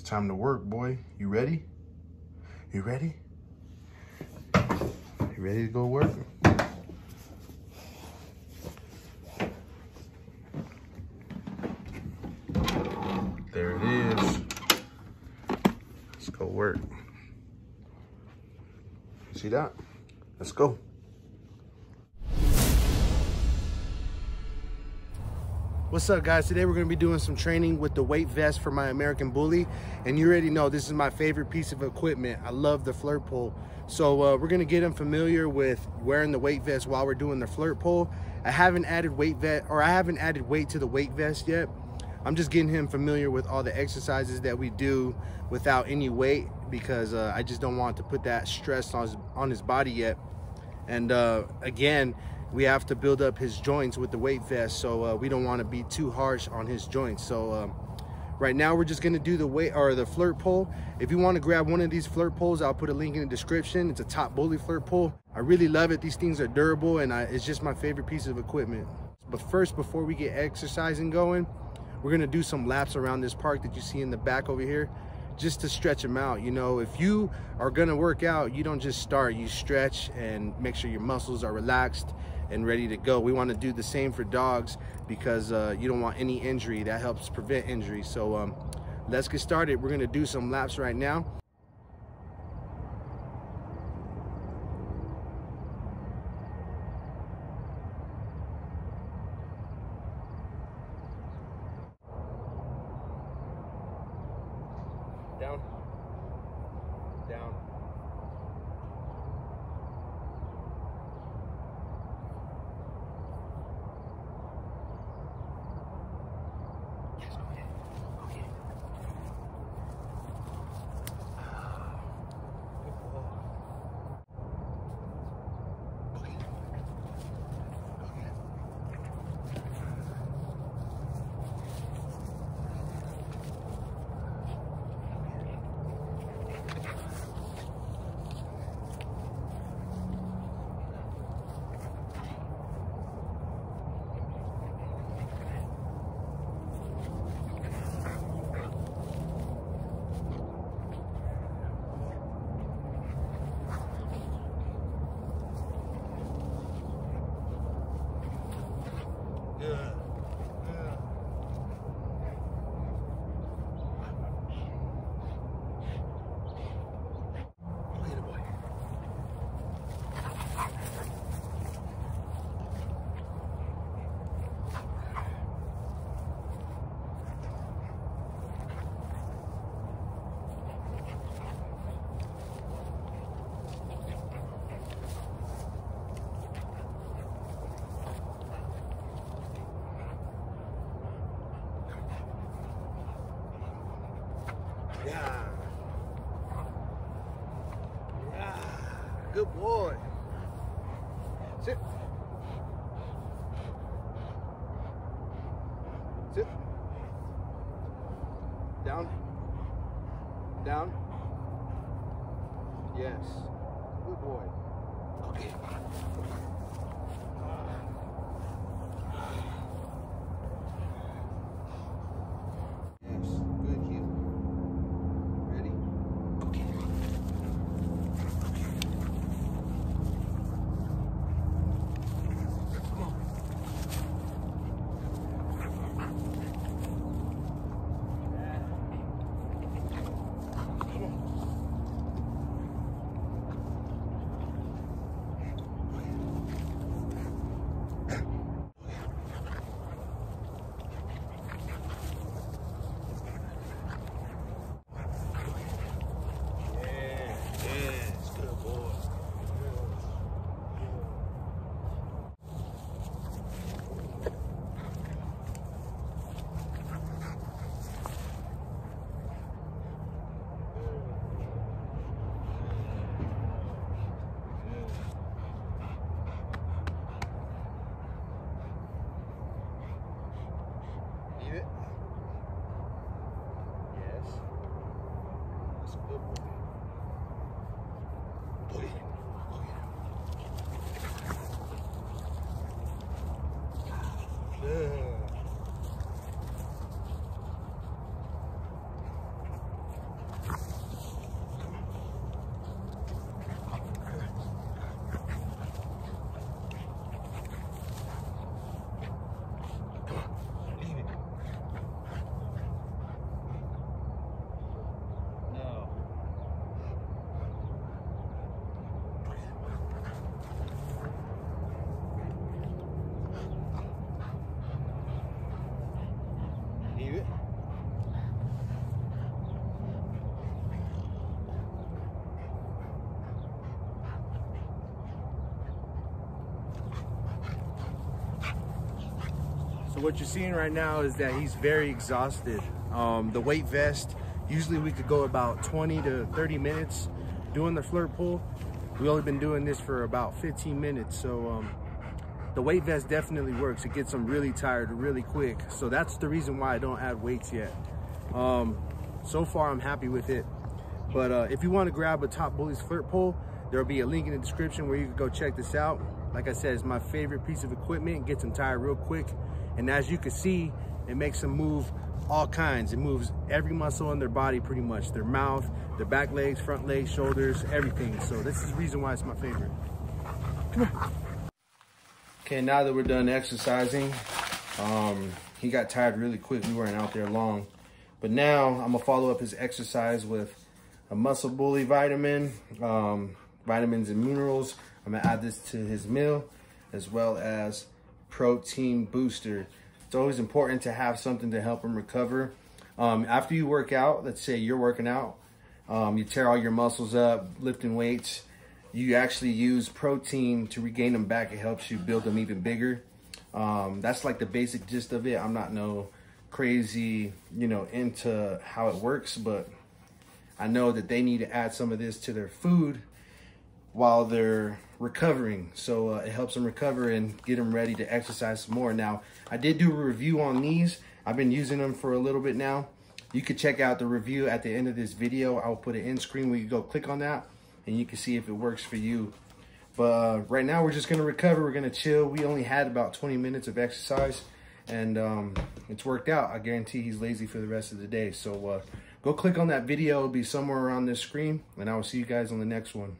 It's time to work, boy. You ready? You ready? You ready to go work? There it is. Let's go work. See that? Let's go. What's up guys? Today we're gonna be doing some training with the weight vest for my American Bully. And you already know this is my favorite piece of equipment. I love the flirt pole. So uh, we're gonna get him familiar with wearing the weight vest while we're doing the flirt pole. I haven't added weight vest, or I haven't added weight to the weight vest yet. I'm just getting him familiar with all the exercises that we do without any weight because uh, I just don't want to put that stress on his, on his body yet. And uh, again, we have to build up his joints with the weight vest so uh, we don't want to be too harsh on his joints. So um, right now we're just going to do the weight or the flirt pole. If you want to grab one of these flirt poles i'll put a link in the description. It's a top bully flirt pole. I really love it. These things are durable and I, it's just my favorite piece of equipment. But first before we get exercising going we're going to do some laps around this park that you see in the back over here just to stretch them out you know if you are to work out you don't just start you stretch and make sure your muscles are relaxed and ready to go. We want to do the same for dogs because uh, you don't want any injury. That helps prevent injury. So um, let's get started. We're to do some laps right now. Down. Down. Yeah. Yeah. Good boy. Sit. Sit. Down. Down. Yes. Good boy. Okay. What you're seeing right now is that he's very exhausted. Um, the weight vest, usually we could go about 20 to 30 minutes doing the flirt pole. We only been doing this for about 15 minutes. So um, the weight vest definitely works. It gets them really tired really quick. So that's the reason why I don't add weights yet. Um, so far, I'm happy with it. But uh, if you want to grab a Top Bullies flirt pole, there'll be a link in the description where you can go check this out. Like I said, it's my favorite piece of equipment. Gets them tired real quick. And as you can see, it makes them move all kinds. It moves every muscle in their body pretty much. Their mouth, their back legs, front legs, shoulders, everything. So this is the reason why it's my favorite. Okay, now that we're done exercising, um, he got tired really quick. We weren't out there long. But now I'm gonna follow up his exercise with a muscle bully vitamin, um, vitamins and minerals. I'm gonna add this to his meal as well as protein booster. It's always important to have something to help him recover. Um, after you work out, let's say you're working out, um, you tear all your muscles up, lifting weights, you actually use protein to regain them back. It helps you build them even bigger. Um, that's like the basic gist of it. I'm not no crazy, you know, into how it works, but I know that they need to add some of this to their food while they're recovering. So uh, it helps them recover and get them ready to exercise some more. Now, I did do a review on these. I've been using them for a little bit now. You can check out the review at the end of this video. I'll put it in screen where you go click on that and you can see if it works for you. But uh, right now we're just gonna recover. We're gonna chill. We only had about 20 minutes of exercise and um, it's worked out. I guarantee he's lazy for the rest of the day. So uh, go click on that video. It'll be somewhere around this screen and I will see you guys on the next one.